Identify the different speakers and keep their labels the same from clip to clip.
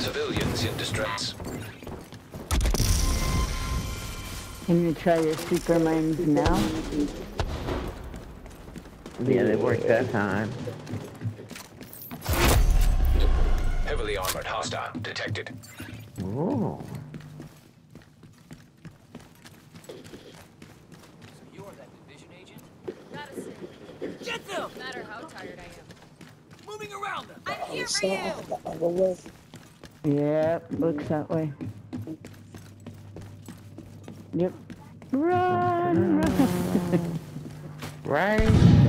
Speaker 1: Civilians in distress.
Speaker 2: Can you try your super mines now?
Speaker 3: Yeah, they worked that time.
Speaker 1: Heavily armored hostile detected.
Speaker 3: Ooh.
Speaker 4: You're that division agent?
Speaker 5: Madison,
Speaker 4: Get them!
Speaker 5: no matter how tired I am.
Speaker 4: Moving around them!
Speaker 5: I'm here for you!
Speaker 2: Yep, looks that way. Yep. Run, run.
Speaker 3: Right?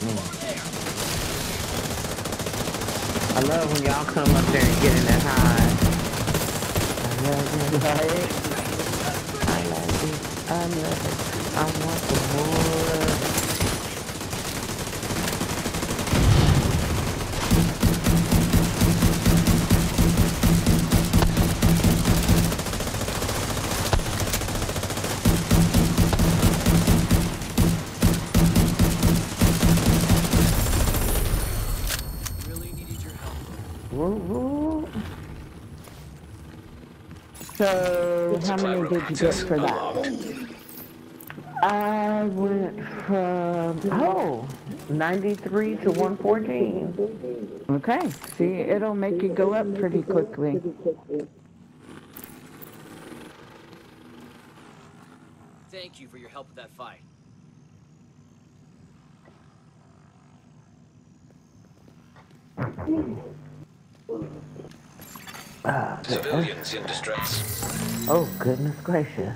Speaker 5: I
Speaker 3: love when y'all come up there and get in that high. I love it.
Speaker 2: Right?
Speaker 3: I love it. I love it. I want some more.
Speaker 2: So, how many did you get for that?
Speaker 3: I went from, oh, 93 to 114.
Speaker 2: Okay, see, it'll make you go up pretty quickly.
Speaker 4: Thank you for your help with that fight.
Speaker 3: Ah,
Speaker 1: Civilians in distress.
Speaker 3: oh, goodness gracious.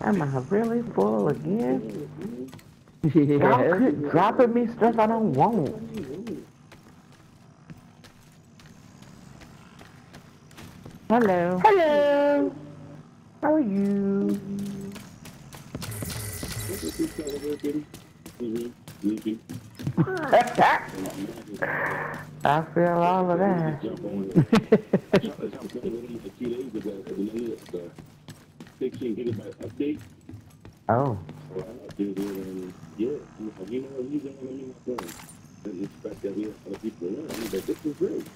Speaker 3: Am I really full again? Y'all
Speaker 2: Yeah.
Speaker 3: quit dropping me stuff I don't want.
Speaker 2: Hello.
Speaker 3: Hello. How are you? I feel all of that. Oh,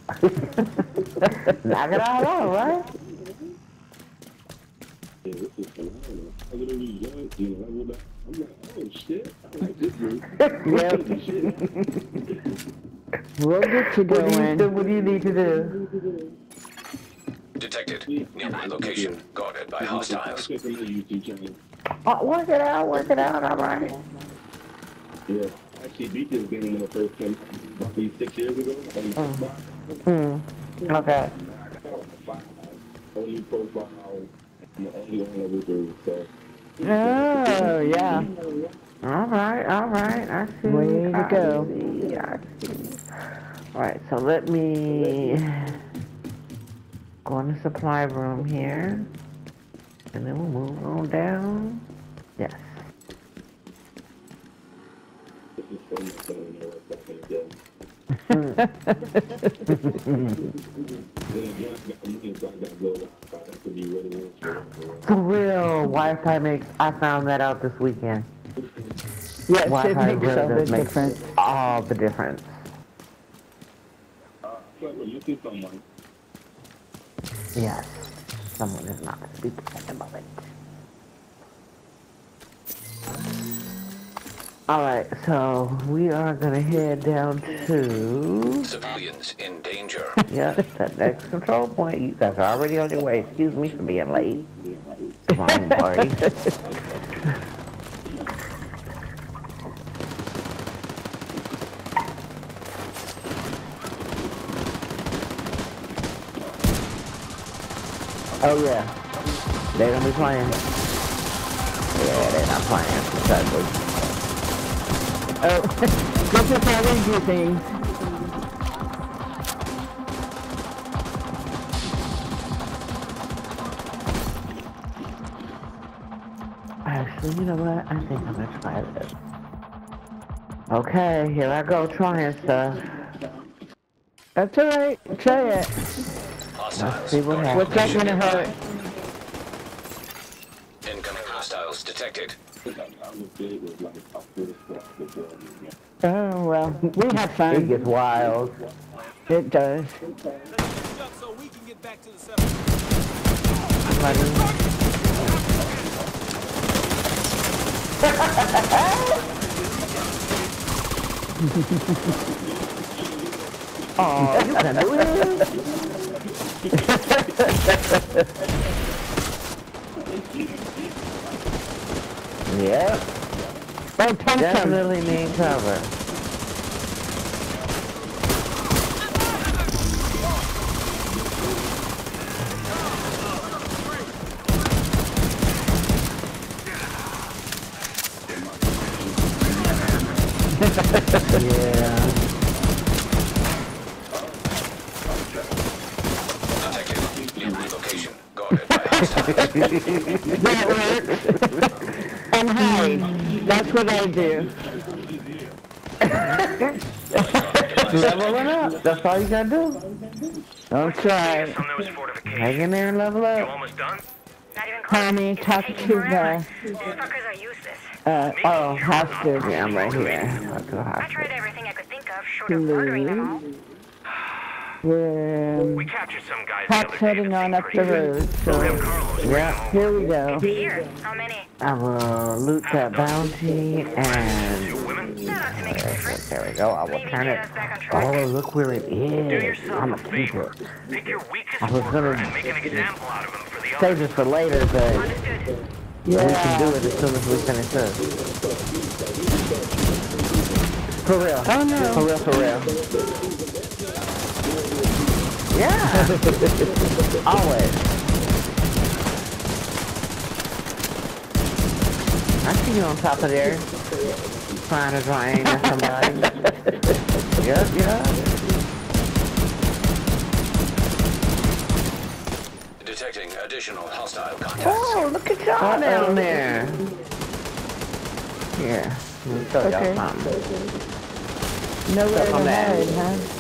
Speaker 3: knock it all out, right?
Speaker 6: Yeah, this is phenomenal. I literally joined, you know, I was like, I'm like, oh shit, I like this group.
Speaker 2: Yep.
Speaker 6: shit.
Speaker 2: We'll get you
Speaker 3: What do you, what do you need to do?
Speaker 1: Detected. Nearby location guarded by hostiles.
Speaker 6: I from the YouTube channel.
Speaker 3: Oh, work it out, work it out, all right.
Speaker 6: Yeah, actually beat this game when it first came out, six years ago. On the Xbox.
Speaker 3: Hmm. Okay.
Speaker 6: Only profile, I'm the only one level through, so.
Speaker 2: Oh, yeah.
Speaker 3: All right, all right. I see.
Speaker 2: Way to go.
Speaker 3: See, I see. All right, so let me go in the supply room here, and then we'll move on down. Yes.
Speaker 6: This is from my son, you know, back in the day. Then again, I got millions, so I got blow up. I have to be ready when it's
Speaker 3: For real, Wi-Fi makes. I found that out this weekend.
Speaker 2: Yes,
Speaker 3: Wi-Fi
Speaker 2: makes
Speaker 3: really
Speaker 2: all the
Speaker 3: does make
Speaker 2: difference.
Speaker 3: all the difference.
Speaker 6: So we're looking for someone.
Speaker 3: Yes. Someone is not speaking at the moment. All right, so we are gonna head down to.
Speaker 1: Civilians in danger.
Speaker 3: Yeah, that next control point. You guys are already on your way. Excuse me for being late. Come on, party. oh yeah, they're gonna be playing. Yeah, they're not playing. Sadly.
Speaker 2: Uh, this is how we do things.
Speaker 3: Actually, you know what? I think I'm gonna try this. Okay, here I go trying stuff.
Speaker 2: That's alright, try it.
Speaker 1: Let's
Speaker 3: see what happens.
Speaker 2: What's that gonna hurt? Oh, well. We have fun.
Speaker 3: It gets wild.
Speaker 2: It does.
Speaker 4: so we can get back to the seven.
Speaker 3: Oh, you can do it. yep,
Speaker 2: Oh, Tum Tum.
Speaker 3: definitely need cover. yeah.
Speaker 1: Detected. Nearby location. Guarded by hostiles.
Speaker 2: That works. and hide. That's what I do.
Speaker 3: Leveling up. That's all you gotta do.
Speaker 2: Don't try.
Speaker 7: on those fortifications.
Speaker 3: Hang in there and level
Speaker 7: You
Speaker 3: up.
Speaker 7: almost done?
Speaker 8: Not even close.
Speaker 2: Honey,
Speaker 8: It's
Speaker 2: talk to the,
Speaker 8: These fuckers are useless.
Speaker 2: uh, oh, hostage.
Speaker 3: Yeah, I'm right here. I'll go
Speaker 8: I tried everything I could think of, short of murdering them all.
Speaker 2: We're,
Speaker 7: We
Speaker 2: um,
Speaker 7: captured some guys the
Speaker 2: Pat's
Speaker 7: other day
Speaker 2: heading on up the road, so
Speaker 3: Yeah.
Speaker 2: here we go.
Speaker 8: Here. How many?
Speaker 3: I will loot that bounty and
Speaker 7: Two women?
Speaker 8: Not enough to make a difference.
Speaker 3: there we go. I will turn it.
Speaker 8: us back on track.
Speaker 3: Oh, look where it
Speaker 7: Do
Speaker 3: is.
Speaker 7: yourself
Speaker 3: I'm
Speaker 7: a
Speaker 3: a keeper.
Speaker 7: favor. Pick your weakest
Speaker 3: I was gonna
Speaker 7: and make an example out of him for the
Speaker 3: Save this for later, but
Speaker 8: Understood.
Speaker 3: we can do it as soon as we finish this. For real.
Speaker 2: Oh, no.
Speaker 3: For real, for real. Yeah. Always. I see you on top of there. Trying to drain at somebody. yep, yep.
Speaker 1: Detecting additional hostile contacts.
Speaker 3: Oh, look at y'all down there. Here, let me show
Speaker 2: Okay.
Speaker 3: y'all something.
Speaker 2: Nowhere
Speaker 3: Stuff
Speaker 2: to hide, huh?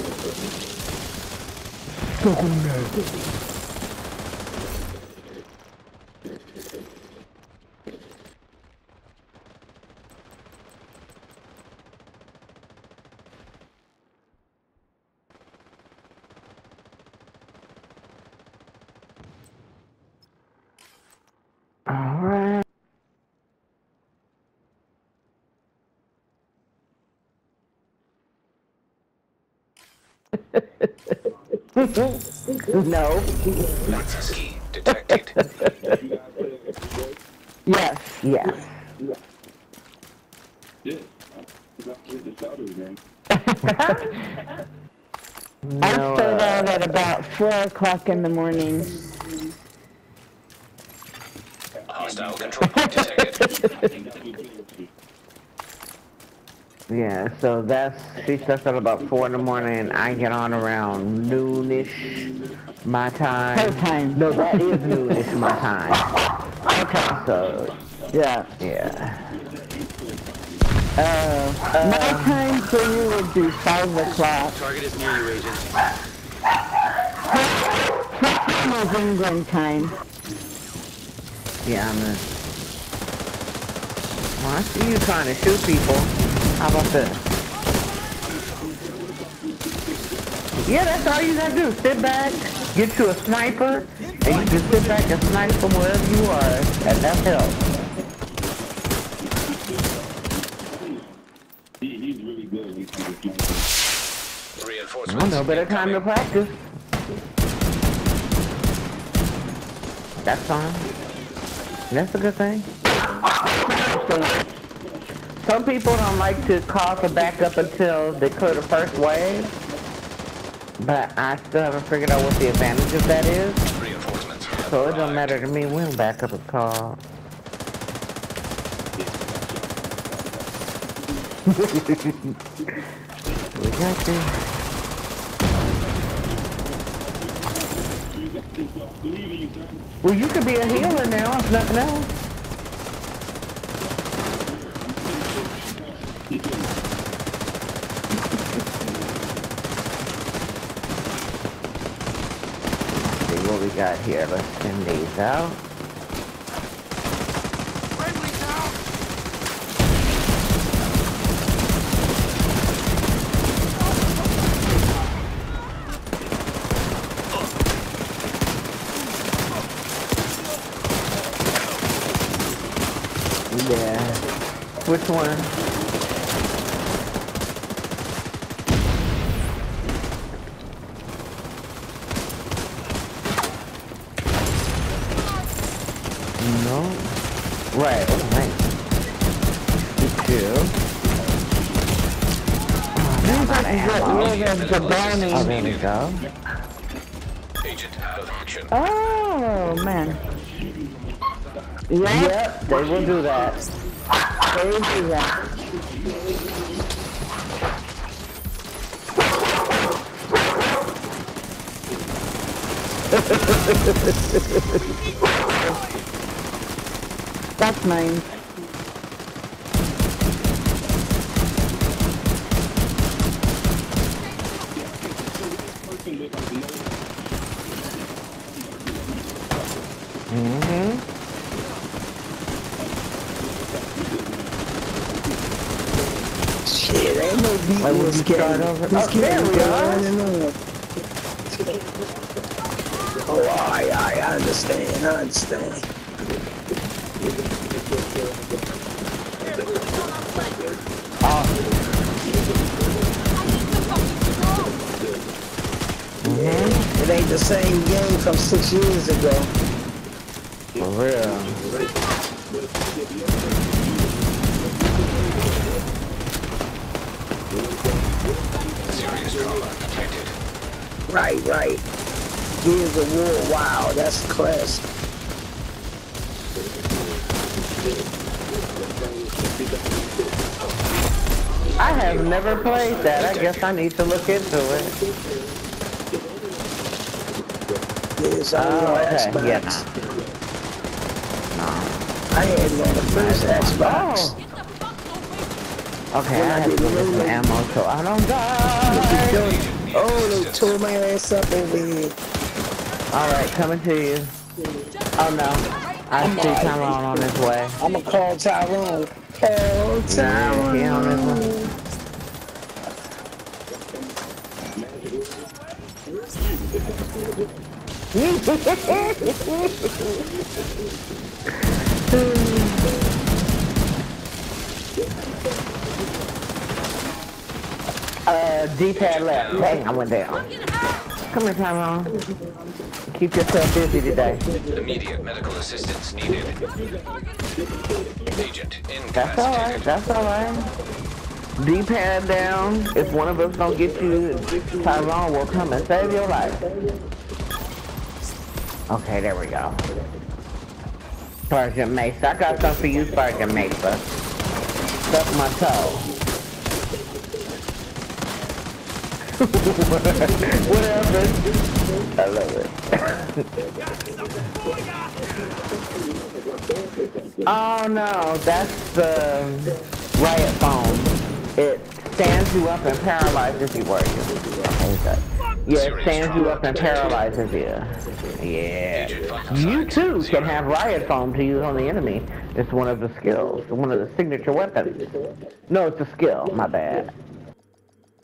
Speaker 3: All right. no.
Speaker 1: Access key detected.
Speaker 2: Yes.
Speaker 3: Yes.
Speaker 6: Yeah. The.
Speaker 2: I
Speaker 3: No,
Speaker 2: start
Speaker 3: uh,
Speaker 2: out at about 4 o'clock in the morning.
Speaker 1: Hostile control point detected.
Speaker 3: Yeah, so that's, she starts at about 4 in the morning. I get on around noonish my time.
Speaker 2: Her
Speaker 3: time.
Speaker 2: time.
Speaker 3: No, that is noonish my time. Okay. So,
Speaker 2: Yeah.
Speaker 3: yeah.
Speaker 2: Uh, my time for you would be 5 o'clock.
Speaker 4: Target is near you, Agent.
Speaker 2: Time is England time.
Speaker 3: Yeah, I'm in. Well, I see you trying to shoot people. How about this? Yeah, that's all you gotta do. Sit back, get you a sniper, and you can sit back and snipe from wherever you are, and that helps.
Speaker 6: He, he's really good when he comes to sniper.
Speaker 1: Reinforcements.
Speaker 3: No better time to practice. That's fine. That's a good thing. Some people don't like to call for backup until they clear the first wave. But I still haven't figured out what the advantage of that is. So it don't matter to me when backup is called. we got this. Well, you could be a healer now, if nothing else. what we got here. Let's send these out. Yeah. Which one? No. Right, oh, nice. You too.
Speaker 2: These are the good the
Speaker 3: Oh, there we go.
Speaker 1: Agent out of action.
Speaker 2: Oh, man. Yeah,
Speaker 3: Yep, they will do that.
Speaker 2: they will do that. That's mine.
Speaker 9: Shit, ain't no beating
Speaker 3: Like,
Speaker 9: this
Speaker 3: would you start
Speaker 9: game.
Speaker 3: over?
Speaker 9: This
Speaker 3: Oh,
Speaker 9: game
Speaker 3: there we are.
Speaker 9: on and on. Oh, I, I, I understand, I understand. It ain't the same game from six years ago.
Speaker 3: For real.
Speaker 1: Detected.
Speaker 9: Right, right. Gears of War, wow, that's a classic.
Speaker 3: I have never played that. I guess I need to look into it.
Speaker 9: Gears of
Speaker 3: Oh, okay.
Speaker 9: Xbox.
Speaker 3: Yeah,
Speaker 9: I had it on the first Xbox. Oh.
Speaker 3: Okay, I have to get some ammo so I don't die.
Speaker 9: Oh, they tore my ass up over here.
Speaker 3: Alright, coming to you. Oh no. i'm see Tyrone on his way.
Speaker 9: I'ma call Tyrone. Call
Speaker 3: Yeah, he on his
Speaker 9: Tyrone.
Speaker 3: way. Uh, D-pad left. Dang, I went down. Come here, Tyrone. Keep yourself busy today.
Speaker 1: Immediate medical assistance needed. Agent
Speaker 3: That's alright, that's alright. D-pad down. If one of us don't get you, Tyrone will come and save your life. Okay, there we go. Sergeant Mesa. I got something for you, Sergeant Mesa. Suck my toe. Whatever. I love it. oh no, that's the riot foam. It stands you up and paralyzes you. Where you? Okay, so- Yeah, it stands you up and paralyzes you. Yeah. You too can have riot foam to use on the enemy. It's one of the skills, one of the signature weapons. No, it's a skill. My bad.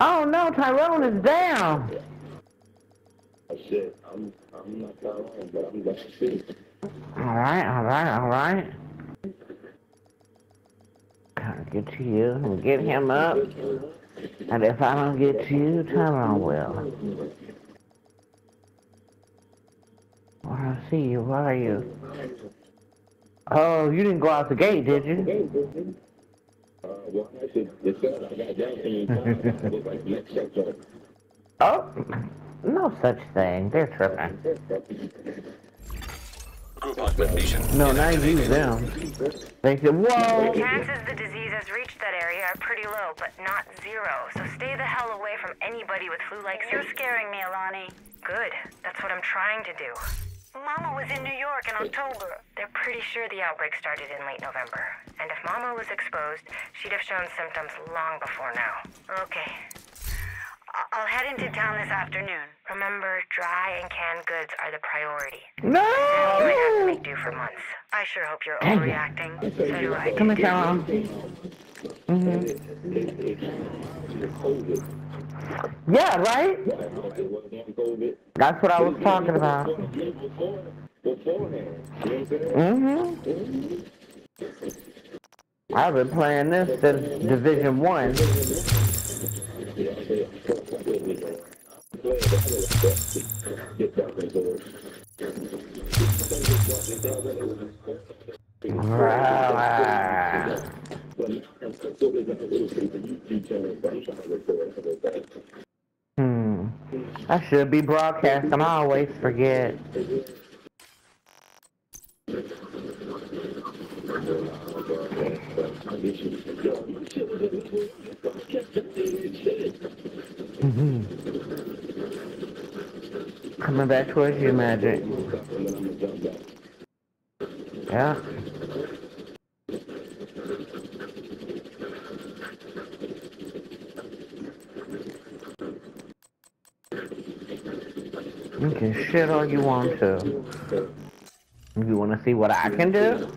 Speaker 3: Oh no, Tyrone is down.
Speaker 6: Shit, I'm, I'm not Tyrone, but I'm glad.
Speaker 3: All right, all right, all right. Gotta get to you and get him up. And if I don't get to you, Tyrone will. Well, I see you. Where are you? Oh, you didn't go out the gate, did you?
Speaker 6: Uh, well, actually, they said I got down to time. Was like, next sector.
Speaker 3: Oh, no such thing. They're tripping.
Speaker 1: Group.
Speaker 3: No, not
Speaker 1: inactivated.
Speaker 3: use them. They said, whoa.
Speaker 8: The Chances the disease has reached that area are pretty low, but not zero. So stay the hell away from anybody with flu-like You're scaring me, Alani. Good. That's what I'm trying to do. Mama was in New York in October. They're pretty sure the outbreak started in late November. And if Mama was exposed, she'd have shown symptoms long before now. Okay. I- I'll head into town this afternoon. Remember, dry and canned goods are the priority. You
Speaker 3: No!
Speaker 8: might have to make do for months. I sure hope you're
Speaker 3: Dang it.
Speaker 8: overreacting. So do I.
Speaker 3: Come here, Tyrone. Mm-hmm. Yeah, right?
Speaker 6: It was on COVID.
Speaker 3: That's what I was talking about.
Speaker 6: Before, beforehand.
Speaker 3: Mm-hmm. I've been playing this since Division One. Right. Hmm. I should be broadcasting. I always forget. Mhm. Coming back towards you, Magic. Yeah. You can shit all you want to. Want to see what I can do?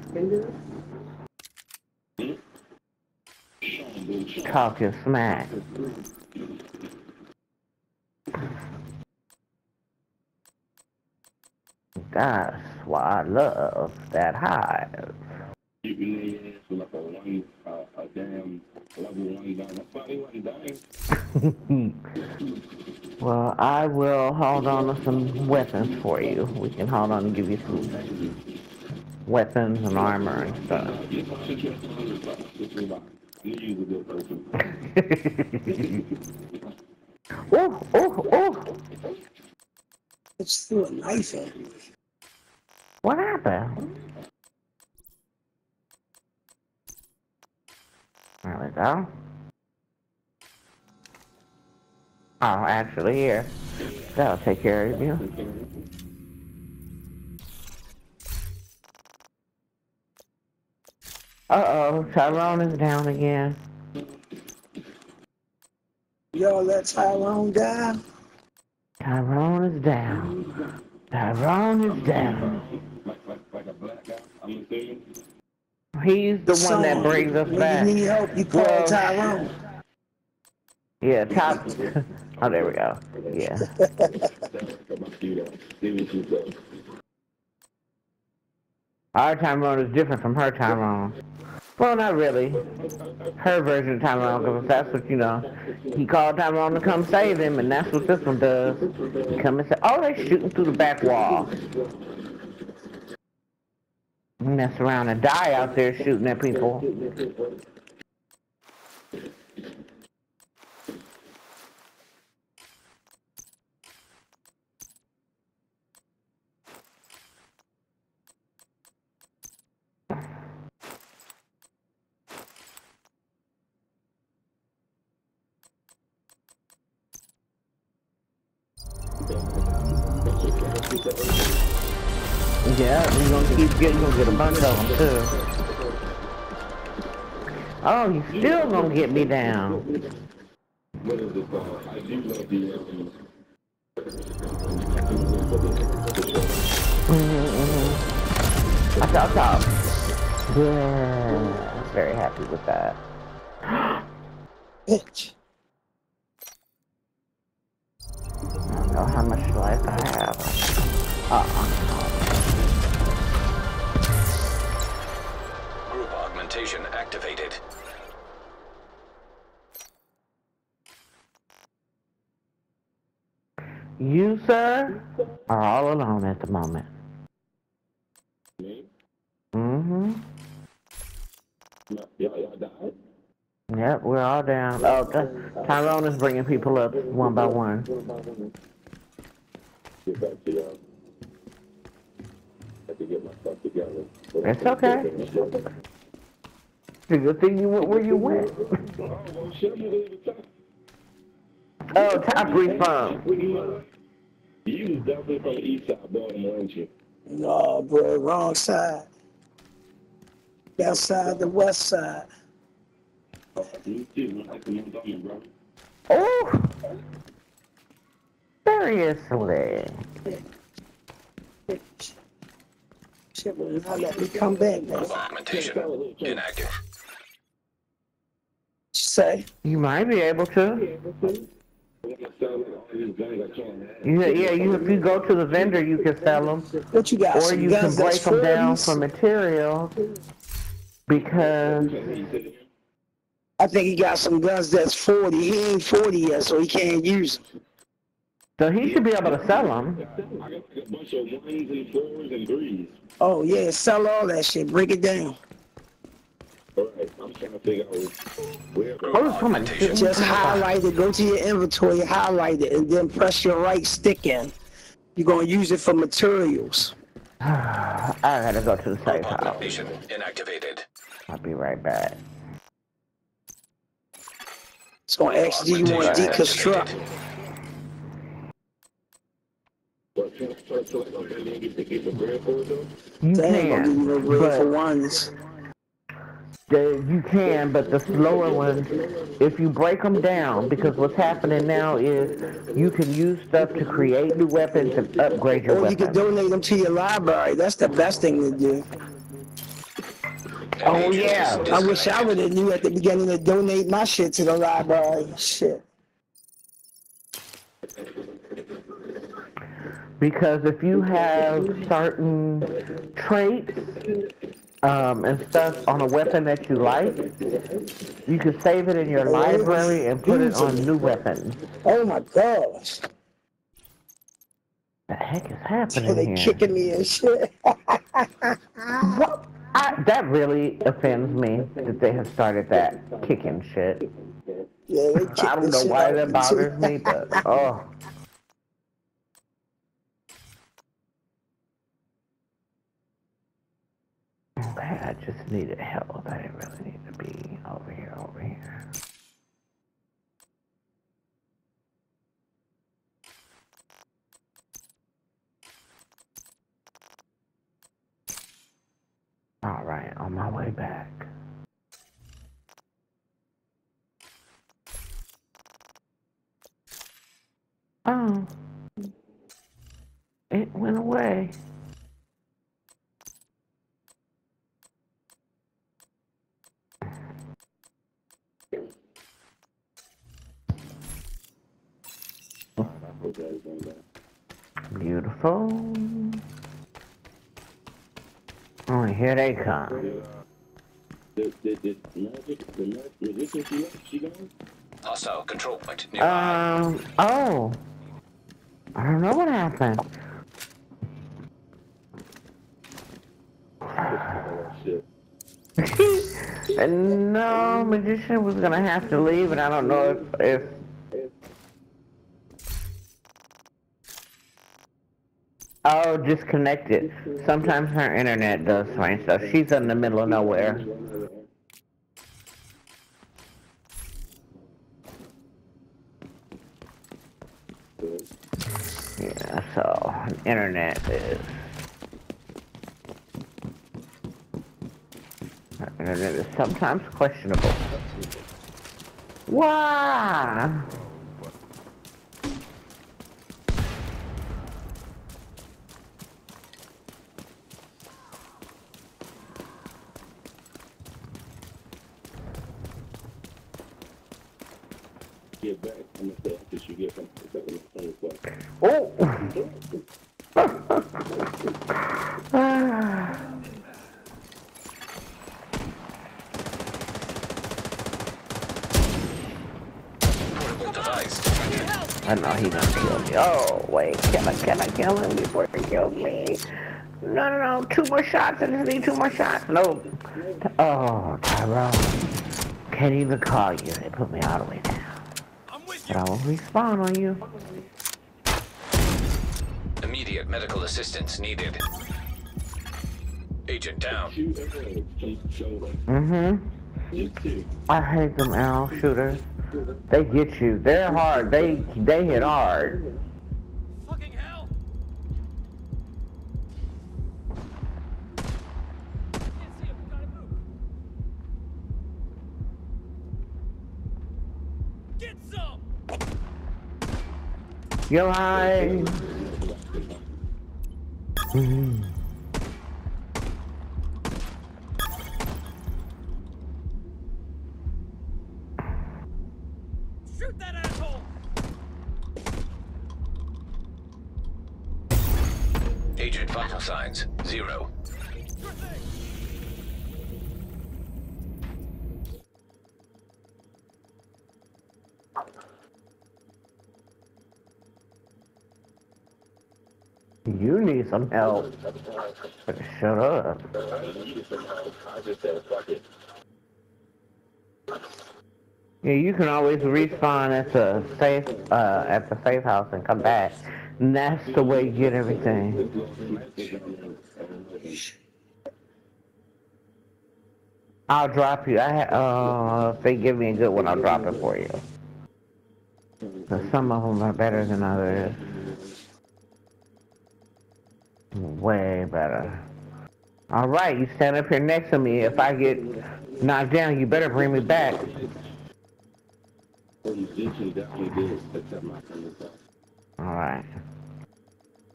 Speaker 3: Talking smack. That's why I love that hive. Well, I will hold on to some weapons for you. We can hold on and give you some weapons and armor and stuff.
Speaker 6: oh, watch your chest on the top. Just relax. I.
Speaker 9: It's threw a knife at me.
Speaker 3: What happened? There we go. Oh, actually here. That'll take care of you. Uh-oh, Tyrone is down again.
Speaker 9: Y'all let Tyrone die?
Speaker 3: Tyrone is down. Tyrone is down. He's the one that brings us back.
Speaker 9: you need help, you call
Speaker 3: Well-
Speaker 9: Tyrone.
Speaker 3: Yeah, top. oh, there we go. Yeah.
Speaker 6: Come time.
Speaker 3: Our Tyrone is different from her time Tyrone. Well, not really. Her version of time Tyrone, because that's what, you know, he called time Tyrone to come save him, and that's what this one does. He come and say, oh, they're shooting through the back wall. Mess around and die out there shooting at people. Yeah, you're gonna keep getting, gonna get a bunch of them too. Oh, you still gonna get me down. Mm-hmm, thought, I thought. Yeah, I'm very happy with that.
Speaker 9: Bitch.
Speaker 3: Are all alone at the moment.
Speaker 6: me?
Speaker 3: Mm-hmm. Yep, we're all down. Oh, Ty- Tyrone is bringing people up one by one.
Speaker 6: Get back to y'all. I to get my stuff together.
Speaker 3: It's okay. It's a good thing you went where you went.
Speaker 6: Oh, well, show me the top.
Speaker 3: Oh, top refund.
Speaker 6: You was definitely from the east side, Baltimore, weren't you?
Speaker 9: No, bro, wrong side. That side, the west side.
Speaker 6: Oh, you too. I like the Montgomery, bro.
Speaker 3: Oh! Seriously.
Speaker 9: Shit, will not let me come back, man.
Speaker 1: Augmentation inactive.
Speaker 9: Say,
Speaker 3: You might be able to. You, yeah, you, if you go to the vendor, you can sell them.
Speaker 9: what you got?
Speaker 3: Or you can break them down for material. Because
Speaker 9: I think he got some guns that's 40. He ain't 40 yet, so he can't use them.
Speaker 3: so he should be able to sell them.
Speaker 6: I got a bunch of ones and fours and threes.
Speaker 9: Oh, yeah, sell all that shit. Break it down.
Speaker 6: All right, I'm trying to figure out where.
Speaker 3: Oh, somebody shooting.
Speaker 9: Just highlight it, go to your inventory, highlight it, and then press your right stick in. You're going to use it for materials.
Speaker 3: I gotta go to the safe house.
Speaker 1: Augmentation inactivated.
Speaker 3: I'll be right back.
Speaker 9: It's going to ask you, do you want to deconstruct?
Speaker 6: But can I try to like on that nigga to get the bread for it though?
Speaker 3: You
Speaker 9: going to give you no
Speaker 3: can,
Speaker 9: for
Speaker 3: but
Speaker 9: ones.
Speaker 3: The, you can, but the slower ones, if you break them down, because what's happening now is you can use stuff to create new weapons and upgrade your
Speaker 9: Or you can donate them to your library. That's the best thing to do.
Speaker 3: Oh, yeah.
Speaker 9: I wish I would have knew at the beginning to donate my shit to the library. Shit.
Speaker 3: Because if you have certain traits um, and stuff on a weapon that you like, you can save it in your library and put it on new weapons.
Speaker 9: Oh my gosh.
Speaker 3: What the heck is happening
Speaker 9: they
Speaker 3: here?
Speaker 9: kicking me and shit.
Speaker 3: What? I, that really offends me that they have started that kicking shit.
Speaker 9: Yeah,
Speaker 3: I don't
Speaker 9: the
Speaker 3: know why that bothers me, but oh. Okay, I just needed help. I didn't really need to be over here, over here. All right, on my way back. Oh. It went away. Beautiful. Oh, here they come.
Speaker 6: The, the, the magic, the magic, magician, she, she gone?
Speaker 1: Hostile control point nearby.
Speaker 3: Um, oh. I don't know what happened. And no, magician was gonna have to leave, and I don't know if, if Oh, disconnected. Sometimes her internet does strange stuff. She's in the middle of nowhere. Yeah, so internet is internet is sometimes questionable. Why?
Speaker 6: Get back. I'm gonna say after she get back. It's like a phone call.
Speaker 3: Oh. Ah.
Speaker 1: Portable device detected.
Speaker 3: I know he gonna kill me. Oh wait, can I can I kill him before he kills me? No no no, two more shots. I just need two more shots. No. Oh Tyrone, can't even call you. They put me all the way down.
Speaker 5: I'm with
Speaker 3: But
Speaker 5: you.
Speaker 3: I won't respawn on you.
Speaker 1: Immediate medical assistance needed. Agent down.
Speaker 6: Shoot her. Shoot shoulder.
Speaker 3: Mm-hmm.
Speaker 6: Just two.
Speaker 3: I hate them arrow shooters. They get you. They're hard. They they hit hard.
Speaker 5: Fucking hell. Can't see him. Gotta move. Get some.
Speaker 3: You're high. Mm.
Speaker 5: Shoot that asshole!
Speaker 1: Agent vital signs, zero.
Speaker 3: You need some help. Shut up. Yeah, you can always respawn at the safe uh, at the safe house and come back. And that's the way you get everything. I'll drop you. I uh, if they give me a good one, I'll drop it for you. some of them are better than others. Way better. All right, you stand up here next to me. If I get knocked down, you better bring me back.
Speaker 6: Well, you did, you definitely did accept my friend.
Speaker 3: All right.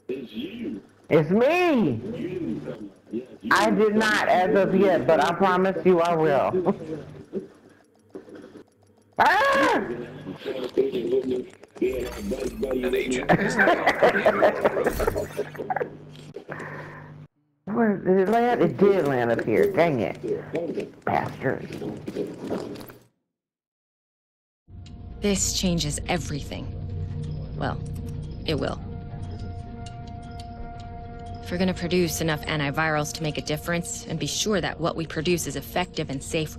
Speaker 6: It's you.
Speaker 3: It's me.
Speaker 6: You. Yes, you.
Speaker 3: I did not as of yet, but I promise you I will. ah!
Speaker 6: Yeah, buddy, buddy.
Speaker 1: An agent is no
Speaker 3: Where did it land? It did land up here. Dang it. Bastard.
Speaker 10: This changes everything. Well, it will. If we're gonna produce enough antivirals to make a difference and be sure that what we produce is effective and safe,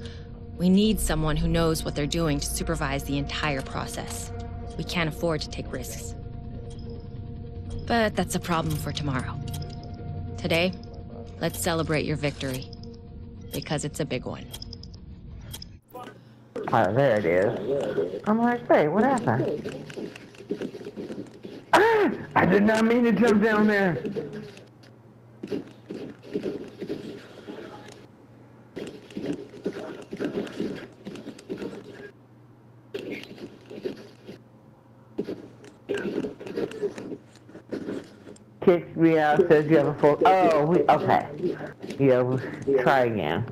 Speaker 10: we need someone who knows what they're doing to supervise the entire process. We can't afford to take risks. But that's a problem for tomorrow. Today, let's celebrate your victory. Because it's a big one.
Speaker 3: Oh, there it is. I'm like, wait, what happened? I did not mean to jump down there. Kicks me out, says you have a full. Oh, we, okay. Yeah, try again.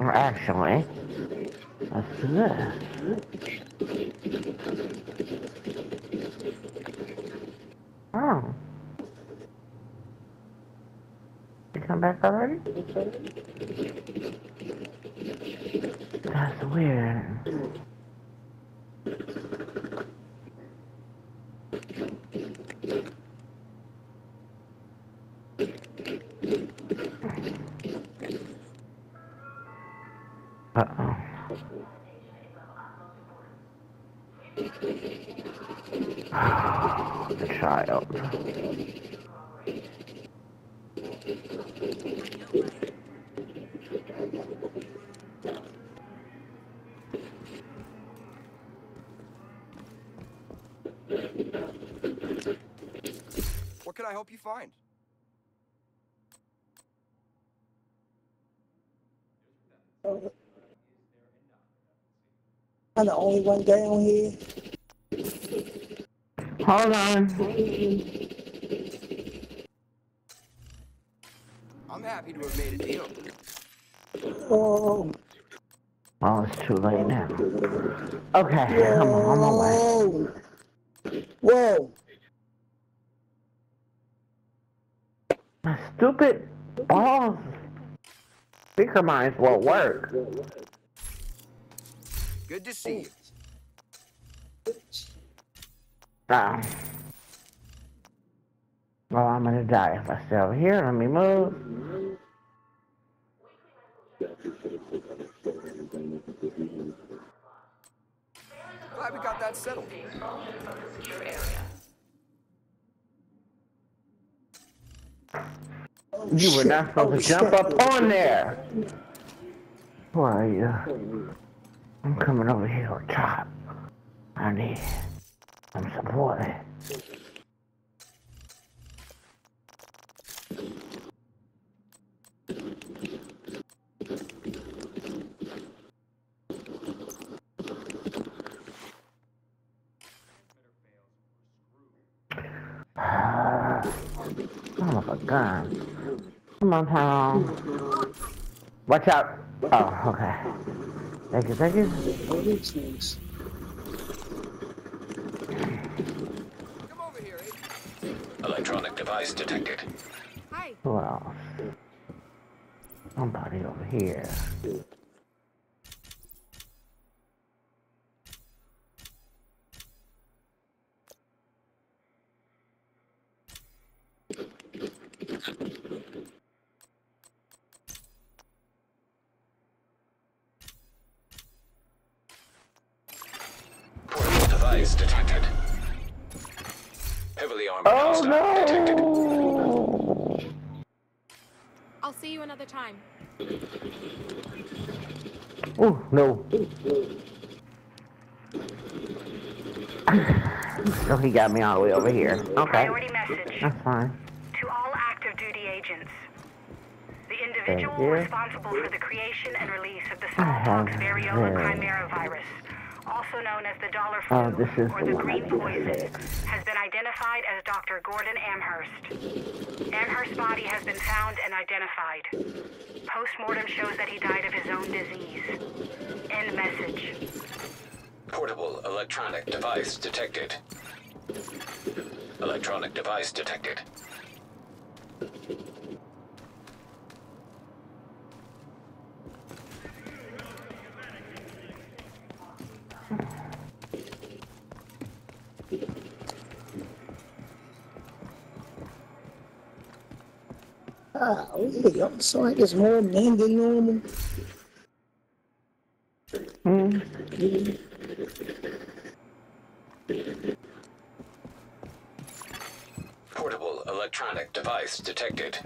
Speaker 3: Or actually, let's do this. Oh. You come back already? That's weird. Uh-oh. the child.
Speaker 11: What can I help you find?
Speaker 9: I'm the only one down here.
Speaker 3: Hold on.
Speaker 11: I'm happy to have made a deal.
Speaker 9: Oh,
Speaker 3: Oh, it's too late now. Okay, I'm on my way.
Speaker 9: whoa. Whoa.
Speaker 3: My stupid balls. Seeker mines won't work.
Speaker 11: Good to see you.
Speaker 3: Ah. Well, I'm gonna die if I stay over here. Let me move.
Speaker 11: Glad we got that settled.
Speaker 3: You were not supposed to jump up on there. Where are you? I'm coming over here on top. I need some support. Oh my. Come on, pal. Watch out. Oh, okay. Thank you, thank you.
Speaker 9: All these things.
Speaker 11: Come over here, Aiden.
Speaker 1: Electronic device detected.
Speaker 5: Hi.
Speaker 3: Who else? Somebody over here.
Speaker 1: Portable device detected. Heavily armored
Speaker 3: Oh
Speaker 1: hostile detected.
Speaker 3: no!
Speaker 5: I'll see you another time.
Speaker 3: Oh no. So he got me all the way over here. Okay,
Speaker 8: Priority message
Speaker 3: that's fine.
Speaker 8: to all active duty agents. The individual responsible for the creation and release of the smallpox variola chimera virus, also known as the dollar ah, flu
Speaker 3: Oh, this is
Speaker 8: or
Speaker 3: the
Speaker 8: the green poison, has been identified as Dr. Gordon Amherst. Amherst's body has been found and identified. Postmortem shows that he died of his own disease. End message.
Speaker 1: Portable electronic device detected. Electronic device detected.
Speaker 9: Really? I'm sorry, there's more men than normal.
Speaker 3: Hmm.
Speaker 1: Portable electronic device detected.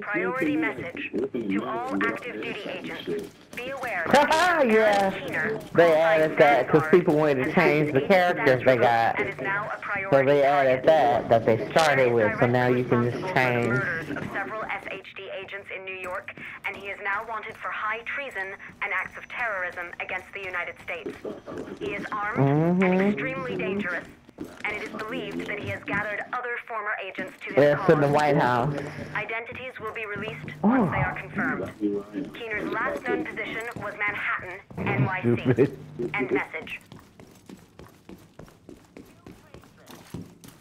Speaker 8: Priority message to all active duty agents. Be aware that
Speaker 3: yeah. They added that because people wanted to change the characters they got.
Speaker 8: and is now a priority
Speaker 3: So they added that, that they started with, so now you can just change.
Speaker 8: of several SHD agents in New York, and he is now wanted for high treason and acts of terrorism against the United States. He is armed and
Speaker 3: Mhm.
Speaker 8: extremely dangerous, and it is believed that he has gathered other former agents to his
Speaker 3: It's in the. White House.
Speaker 8: Identities will be released oh. once they
Speaker 3: Oh.
Speaker 8: are confirmed. Keener's last known position was Manhattan, NYC.
Speaker 3: Stupid.
Speaker 8: End message.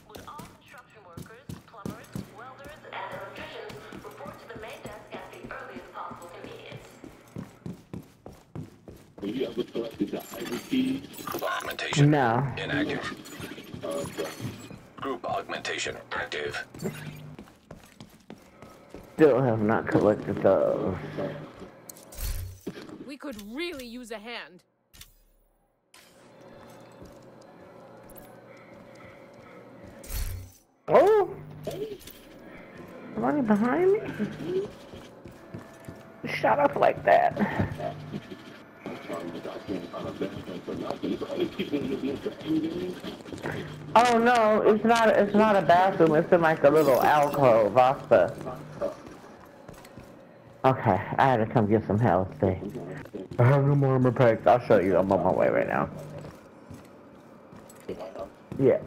Speaker 12: Would all construction workers, plumbers, welders, and electricians report to the main desk at the earliest possible convenience?
Speaker 6: You ever collected the Ivy keys?
Speaker 1: Augmentation
Speaker 3: No.
Speaker 1: inactive. Group augmentation active.
Speaker 3: Still have not collected those.
Speaker 5: We could really use a hand.
Speaker 3: Oh! Somebody behind me? Shut up like that. Oh no, it's not it's not a bathroom, it's in like a little alcove off the Okay, I had to come get some health see. I have no more armor packs. I'll show you. I'm on my way right now. Yeah.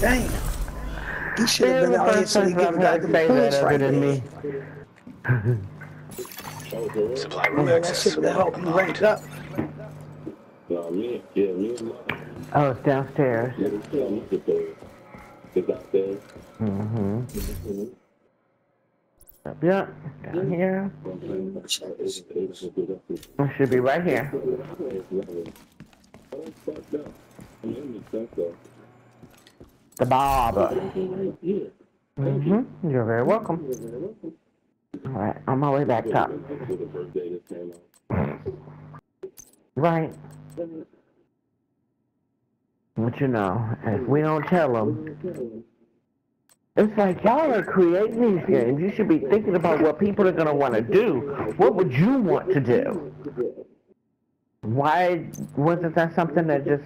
Speaker 9: Damn. He should have been
Speaker 3: the
Speaker 9: out here so he
Speaker 3: person
Speaker 9: could
Speaker 3: I've
Speaker 9: got the
Speaker 3: say that
Speaker 9: right
Speaker 3: than me.
Speaker 1: Supply room
Speaker 9: Man, that
Speaker 1: access.
Speaker 9: shit would have helped me rank up.
Speaker 6: No, me, yeah, me and my,
Speaker 3: Oh, it's downstairs.
Speaker 6: yeah, it's still look at those. It's.
Speaker 3: Mm-hmm. Yep, down here. I should be right here. The barber. Mm-hmm. You're very welcome. Alright, I'm on my way back up. Right. But you know, if we don't tell them, it's like y'all are creating these games. You should be thinking about what people are gonna want to do. What would you want to do? Why wasn't that something that just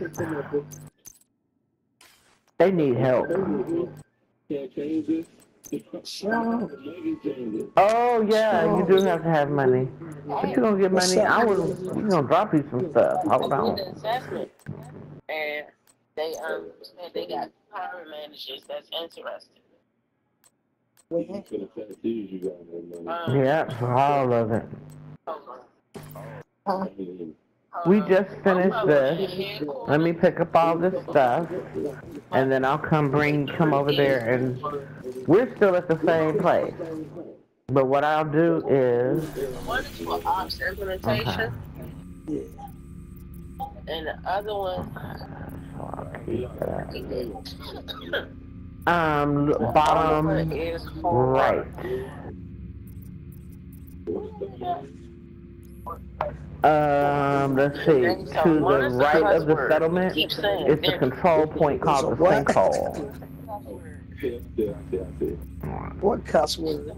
Speaker 3: they need help? Oh yeah, you do have to have money. But you gonna get money. I was we gonna drop you some stuff. Hold on.
Speaker 13: and they um they got hiring managers that's interested. Um,
Speaker 3: Yeah, all of it. We just finished this. Let me pick up all this stuff, and then I'll come bring, come over there, and we're still at the same place. But what I'll do is,
Speaker 13: One is for ops implementation, and the other one.
Speaker 3: so I'll keep that. Um,
Speaker 13: the other one
Speaker 3: bottom right. Um, let's see. To the right of the settlement
Speaker 13: Keep saying
Speaker 3: is the control point called the
Speaker 9: What?
Speaker 3: sinkhole.
Speaker 9: What cuss word?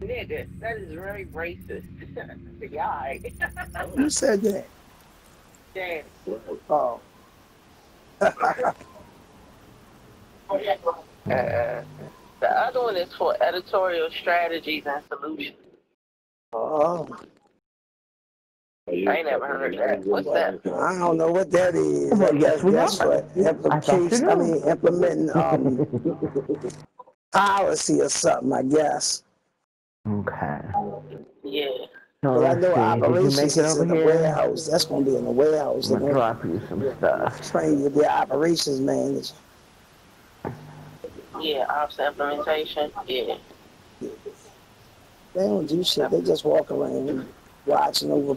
Speaker 13: Nigga, that is very racist. yeah,
Speaker 9: Who said that?
Speaker 13: damn.
Speaker 9: Oh.
Speaker 13: Uh, the other one is for editorial strategies and solutions.
Speaker 9: oh.
Speaker 13: I ain't never heard that. What's that?
Speaker 9: I don't know what that is.
Speaker 3: Well, yes, we
Speaker 9: That's
Speaker 3: are.
Speaker 9: what implication, I mean, implementing, um, policy or something, I guess.
Speaker 3: Okay.
Speaker 13: Yeah.
Speaker 3: No,
Speaker 9: But I
Speaker 3: let's
Speaker 9: know
Speaker 3: see. Did you
Speaker 9: operations is in
Speaker 3: over
Speaker 9: the
Speaker 3: here?
Speaker 9: warehouse. That's gonna be in the warehouse.
Speaker 3: I'm
Speaker 9: They're
Speaker 3: gonna
Speaker 9: gonna
Speaker 3: drop you some stuff.
Speaker 9: train you to be operations manager.
Speaker 13: Yeah, ops implementation. Yeah.
Speaker 9: They don't do shit. They just walk around watching over